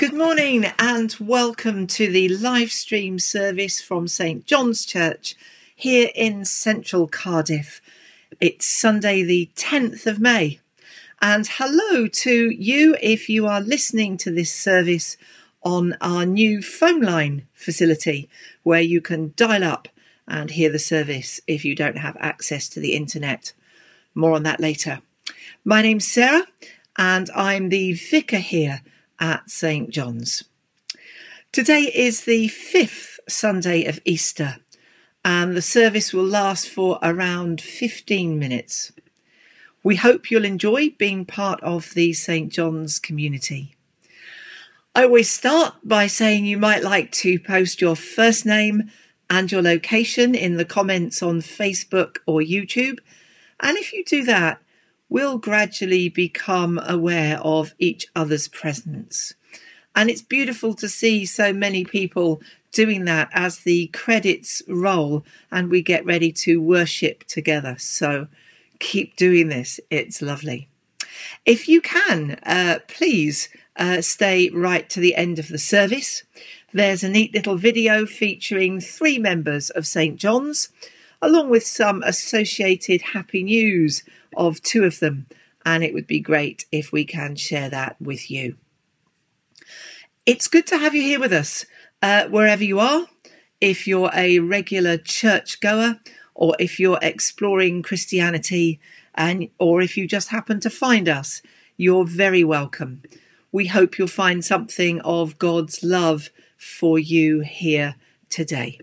Good morning and welcome to the live stream service from St John's Church here in central Cardiff. It's Sunday, the 10th of May. And hello to you if you are listening to this service on our new phone line facility where you can dial up and hear the service if you don't have access to the internet. More on that later. My name's Sarah and I'm the vicar here at St John's. Today is the fifth Sunday of Easter, and the service will last for around 15 minutes. We hope you'll enjoy being part of the St John's community. I always start by saying you might like to post your first name and your location in the comments on Facebook or YouTube. And if you do that, will gradually become aware of each other's presence. And it's beautiful to see so many people doing that as the credits roll and we get ready to worship together. So keep doing this, it's lovely. If you can, uh, please uh, stay right to the end of the service. There's a neat little video featuring three members of St. John's, along with some associated happy news of two of them, and it would be great if we can share that with you. It's good to have you here with us, uh, wherever you are. If you're a regular church goer, or if you're exploring Christianity, and or if you just happen to find us, you're very welcome. We hope you'll find something of God's love for you here today.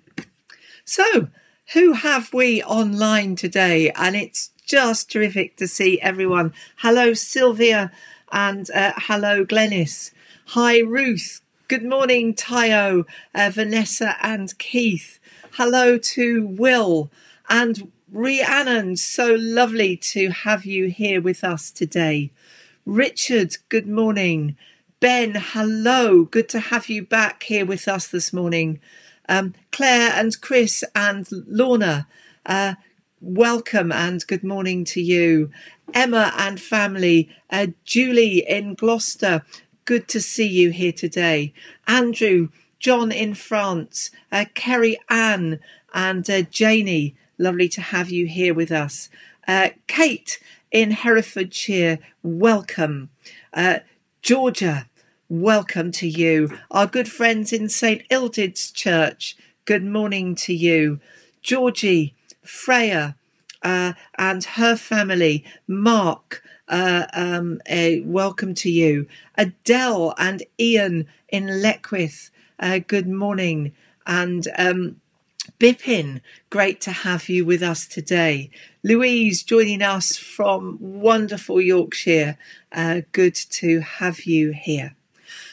So, who have we online today? And it's just terrific to see everyone. Hello, Sylvia, and uh, hello, Glennis. Hi, Ruth. Good morning, Tayo, uh, Vanessa, and Keith. Hello to Will and Rhiannon. So lovely to have you here with us today. Richard, good morning. Ben, hello. Good to have you back here with us this morning. Um, Claire and Chris and Lorna, uh, welcome and good morning to you. Emma and family, uh, Julie in Gloucester, good to see you here today. Andrew, John in France, uh, Kerry Ann, and uh, Janie, lovely to have you here with us. Uh, Kate in Herefordshire, welcome. Uh, Georgia, welcome to you. Our good friends in St Illtyd's Church, good morning to you. Georgie, Freya uh, and her family, Mark, uh, um, a welcome to you. Adele and Ian in Leckwith, uh, good morning. And um, Bipin, great to have you with us today. Louise joining us from wonderful Yorkshire, uh, good to have you here.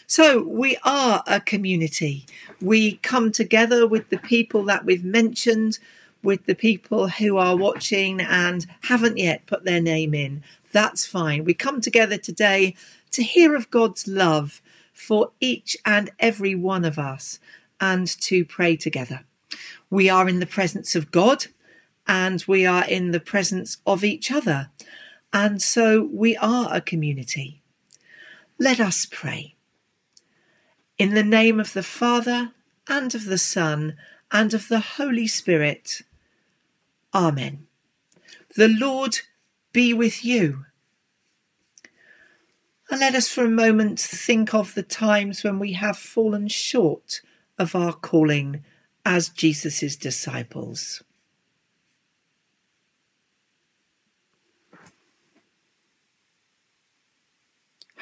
So, we are a community. We come together with the people that we've mentioned with the people who are watching and haven't yet put their name in. That's fine. We come together today to hear of God's love for each and every one of us and to pray together. We are in the presence of God and we are in the presence of each other. And so we are a community. Let us pray. In the name of the Father and of the Son and of the Holy Spirit. Amen. The Lord be with you. And let us for a moment think of the times when we have fallen short of our calling as Jesus' disciples.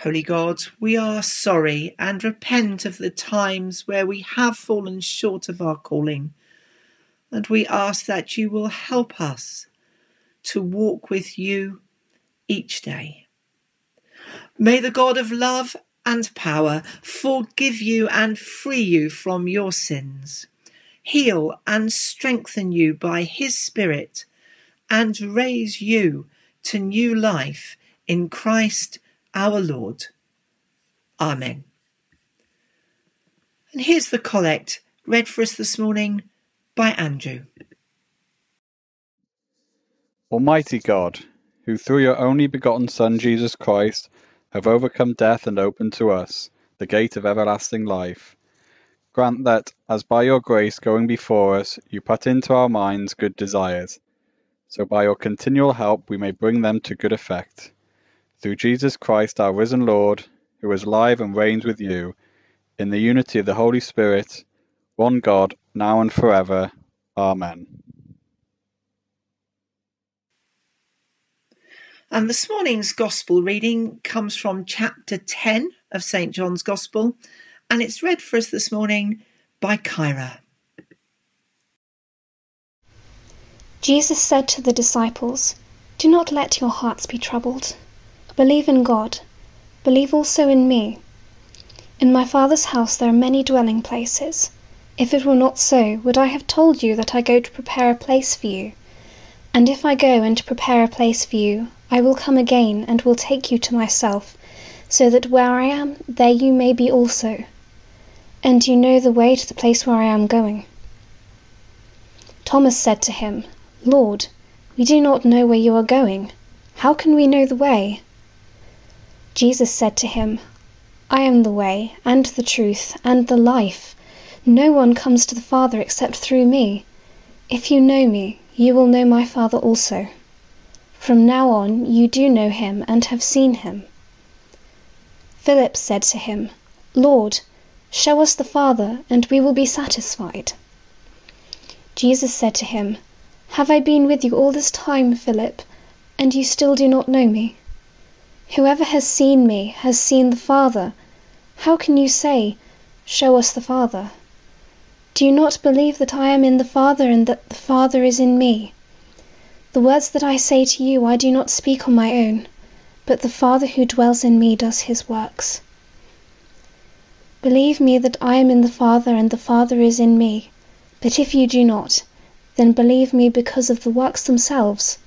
Holy God, we are sorry and repent of the times where we have fallen short of our calling and we ask that you will help us to walk with you each day. May the God of love and power forgive you and free you from your sins, heal and strengthen you by his Spirit, and raise you to new life in Christ our Lord. Amen. And here's the collect read for us this morning by Andrew. Almighty God, who through your only begotten Son Jesus Christ have overcome death and opened to us the gate of everlasting life. Grant that, as by your grace going before us, you put into our minds good desires, so by your continual help we may bring them to good effect. Through Jesus Christ, our risen Lord, who is alive and reigns with you, in the unity of the Holy Spirit, one God, now and forever. Amen. And this morning's Gospel reading comes from chapter 10 of St. John's Gospel, and it's read for us this morning by Kyra. Jesus said to the disciples, Do not let your hearts be troubled. Believe in God. Believe also in me. In my Father's house there are many dwelling places. If it were not so, would I have told you that I go to prepare a place for you? And if I go and prepare a place for you, I will come again and will take you to myself, so that where I am, there you may be also and you know the way to the place where I am going. Thomas said to him, Lord, we do not know where you are going. How can we know the way? Jesus said to him, I am the way, and the truth, and the life. No one comes to the Father except through me. If you know me, you will know my Father also. From now on you do know him and have seen him. Philip said to him, Lord, Show us the Father, and we will be satisfied. Jesus said to him, Have I been with you all this time, Philip, and you still do not know me? Whoever has seen me has seen the Father. How can you say, Show us the Father? Do you not believe that I am in the Father and that the Father is in me? The words that I say to you I do not speak on my own, but the Father who dwells in me does his works. Believe me that I am in the Father and the Father is in me. But if you do not, then believe me because of the works themselves.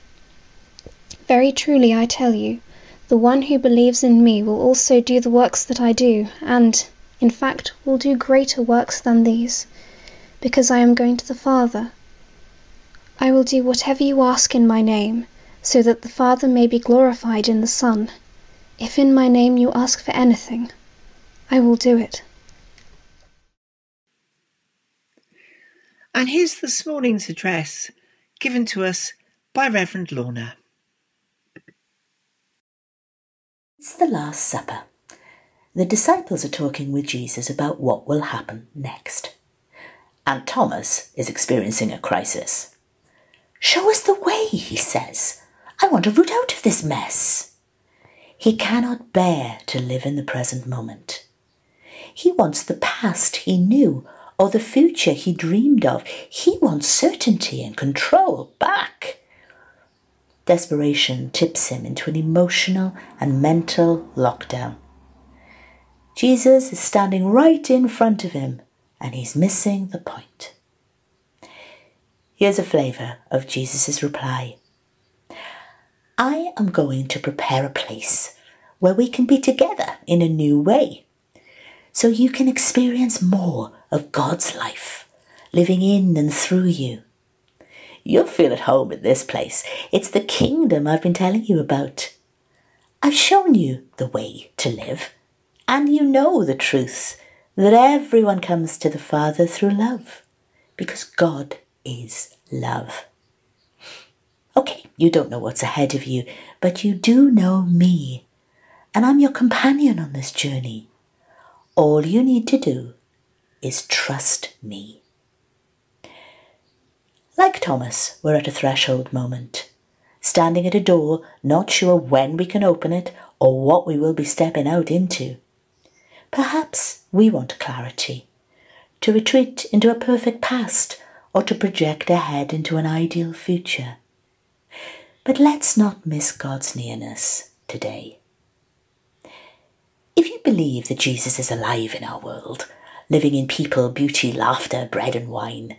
Very truly I tell you, the one who believes in me will also do the works that I do, and, in fact, will do greater works than these, because I am going to the Father. I will do whatever you ask in my name, so that the Father may be glorified in the Son. If in my name you ask for anything, I will do it. And here's this morning's address given to us by Reverend Lorna. It's the Last Supper. The disciples are talking with Jesus about what will happen next. And Thomas is experiencing a crisis. Show us the way, he says. I want a route out of this mess. He cannot bear to live in the present moment. He wants the past he knew or the future he dreamed of. He wants certainty and control back. Desperation tips him into an emotional and mental lockdown. Jesus is standing right in front of him and he's missing the point. Here's a flavour of Jesus' reply I am going to prepare a place where we can be together in a new way, so you can experience more of God's life living in and through you. You'll feel at home in this place. It's the kingdom I've been telling you about. I've shown you the way to live, and you know the truth that everyone comes to the Father through love, because God is love. Okay, you don't know what's ahead of you, but you do know me, and I'm your companion on this journey. All you need to do is trust me. Like Thomas, we're at a threshold moment, standing at a door, not sure when we can open it or what we will be stepping out into. Perhaps we want clarity, to retreat into a perfect past or to project ahead into an ideal future. But let's not miss God's nearness today. If you believe that Jesus is alive in our world, living in people, beauty, laughter, bread, and wine,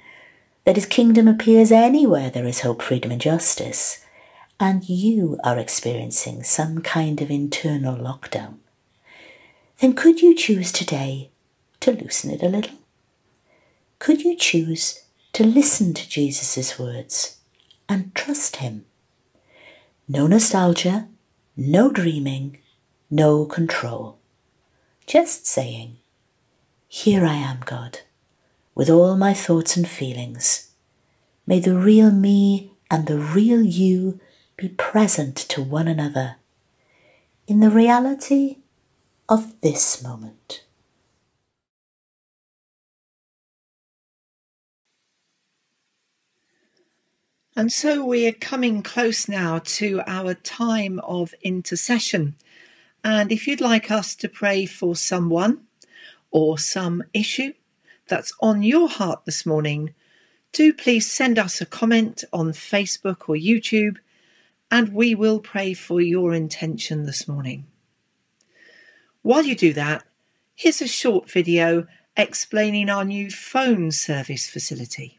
that his kingdom appears anywhere there is hope, freedom, and justice, and you are experiencing some kind of internal lockdown, then could you choose today to loosen it a little? Could you choose to listen to Jesus' words and trust him? No nostalgia, no dreaming, no control. Just saying, Here I am, God, with all my thoughts and feelings. May the real me and the real you be present to one another in the reality of this moment. And so we are coming close now to our time of intercession. And if you'd like us to pray for someone or some issue that's on your heart this morning, do please send us a comment on Facebook or YouTube and we will pray for your intention this morning. While you do that, here's a short video explaining our new phone service facility.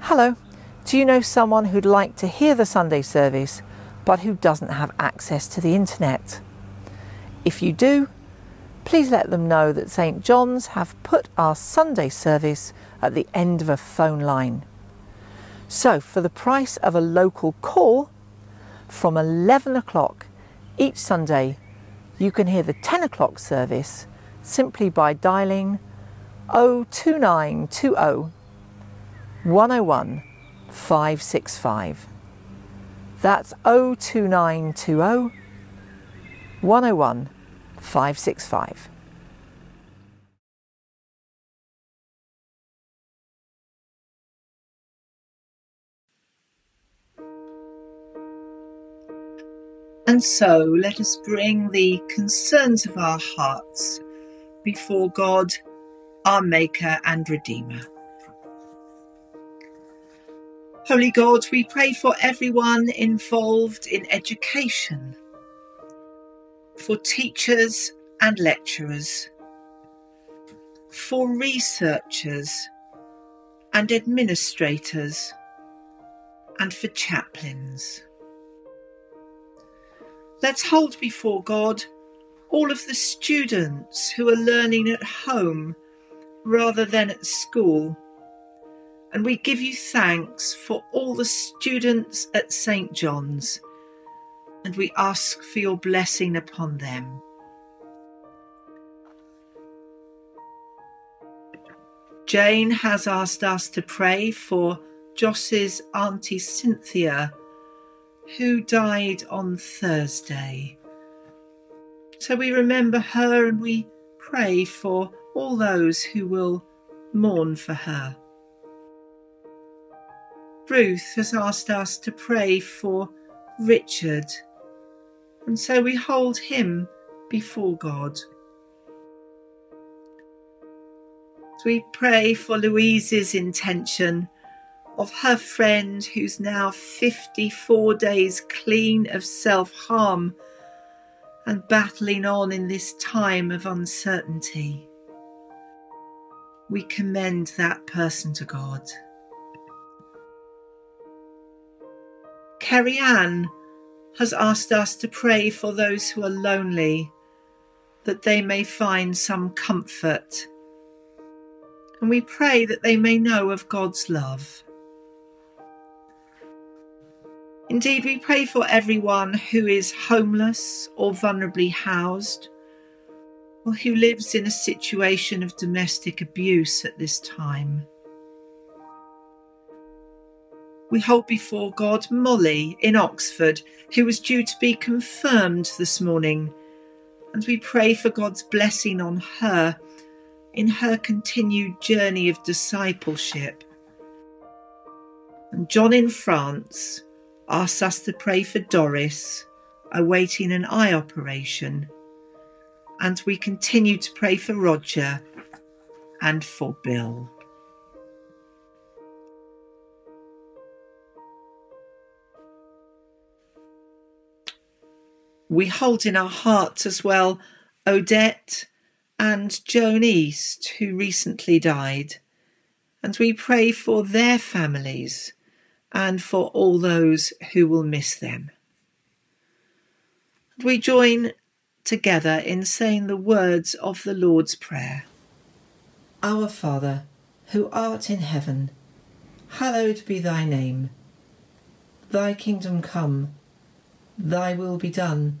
Hello. Do you know someone who'd like to hear the Sunday service but who doesn't have access to the internet? If you do, please let them know that St John's have put our Sunday service at the end of a phone line. So, for the price of a local call, from 11 o'clock each Sunday, you can hear the 10 o'clock service simply by dialing 02920 101 565. That's 02920 101 565. And so let us bring the concerns of our hearts before God, our Maker and Redeemer. Holy God, we pray for everyone involved in education, for teachers and lecturers, for researchers and administrators, and for chaplains. Let's hold before God all of the students who are learning at home rather than at school and we give you thanks for all the students at St. John's, and we ask for your blessing upon them. Jane has asked us to pray for Joss's Auntie Cynthia, who died on Thursday. So we remember her and we pray for all those who will mourn for her. Ruth has asked us to pray for Richard, and so we hold him before God. We pray for Louise's intention of her friend who's now 54 days clean of self harm and battling on in this time of uncertainty. We commend that person to God. Kerry has asked us to pray for those who are lonely, that they may find some comfort. And we pray that they may know of God's love. Indeed, we pray for everyone who is homeless or vulnerably housed, or who lives in a situation of domestic abuse at this time. We hold before God Molly in Oxford, who was due to be confirmed this morning, and we pray for God's blessing on her in her continued journey of discipleship. And John in France asks us to pray for Doris, awaiting an eye operation, and we continue to pray for Roger and for Bill. We hold in our hearts as well Odette and Joan East, who recently died. And we pray for their families and for all those who will miss them. And we join together in saying the words of the Lord's Prayer Our Father, who art in heaven, hallowed be thy name. Thy kingdom come Thy will be done,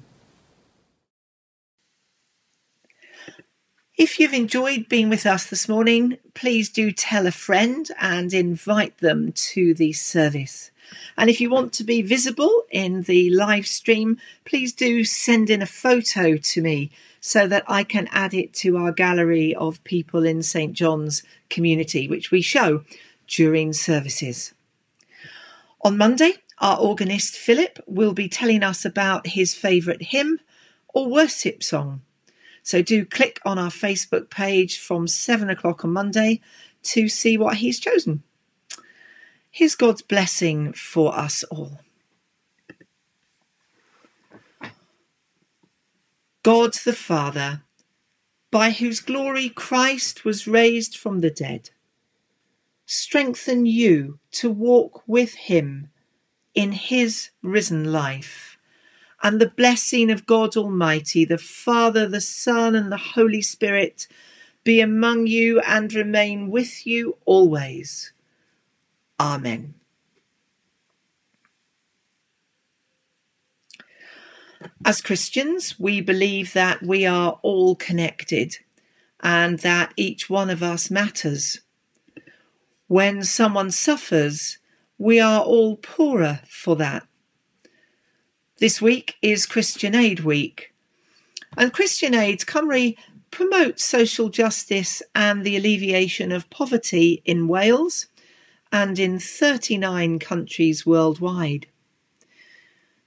If you've enjoyed being with us this morning, please do tell a friend and invite them to the service. And if you want to be visible in the live stream, please do send in a photo to me so that I can add it to our gallery of people in St John's community, which we show during services. On Monday, our organist Philip will be telling us about his favourite hymn or worship song. So do click on our Facebook page from seven o'clock on Monday to see what he's chosen. Here's God's blessing for us all. God the Father, by whose glory Christ was raised from the dead, strengthen you to walk with him in his risen life and the blessing of God Almighty, the Father, the Son, and the Holy Spirit be among you and remain with you always. Amen. As Christians, we believe that we are all connected and that each one of us matters. When someone suffers, we are all poorer for that. This week is Christian Aid Week. And Christian Aid Cymru promotes social justice and the alleviation of poverty in Wales and in 39 countries worldwide.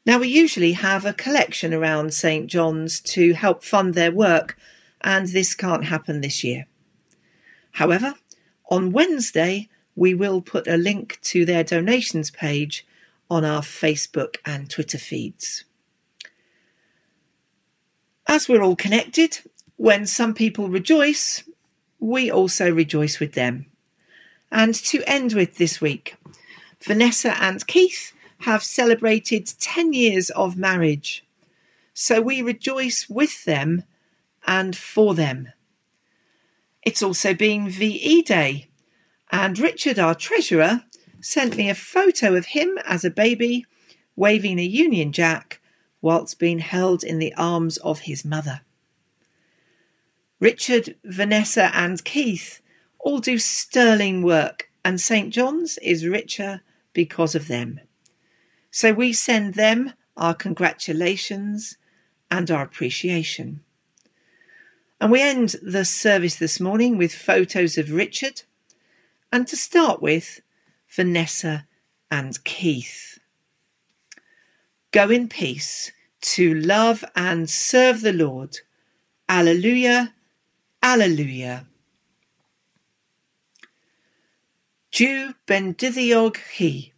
Now, we usually have a collection around St John's to help fund their work, and this can't happen this year. However, on Wednesday, we will put a link to their donations page on our Facebook and Twitter feeds. As we're all connected, when some people rejoice, we also rejoice with them. And to end with this week, Vanessa and Keith have celebrated 10 years of marriage. So we rejoice with them and for them. It's also been VE Day, and Richard, our treasurer, sent me a photo of him as a baby waving a Union Jack whilst being held in the arms of his mother. Richard, Vanessa, and Keith all do sterling work, and St. John's is richer because of them. So we send them our congratulations and our appreciation. And we end the service this morning with photos of Richard. And to start with, Vanessa, and Keith. Go in peace to love and serve the Lord. Alleluia, Alleluia. Duw bendithio chi.